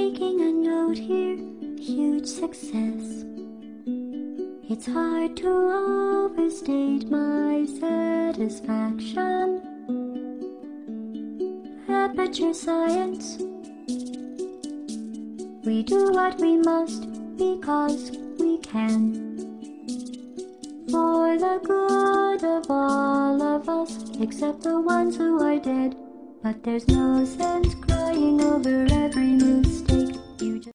making a note here, huge success. It's hard to overstate my satisfaction. Aperture science. We do what we must because we can. For the good of all of us, except the ones who are dead. But there's no sense crying over every move.